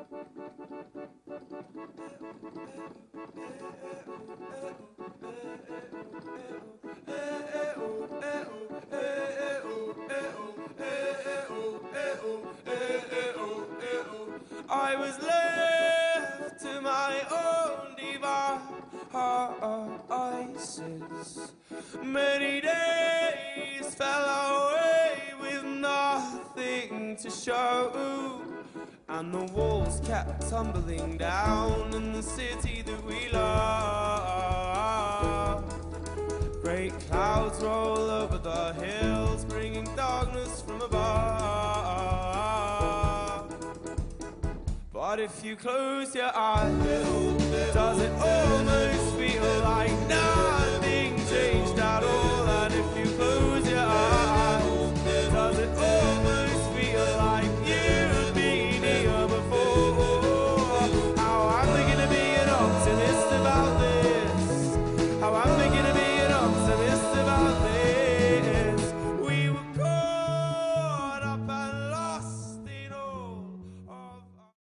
I was left to my own devices. Many days fell away with nothing to show. And the walls kept tumbling down in the city that we love. Great clouds roll over the hills, bringing darkness from above. But if you close your eyes,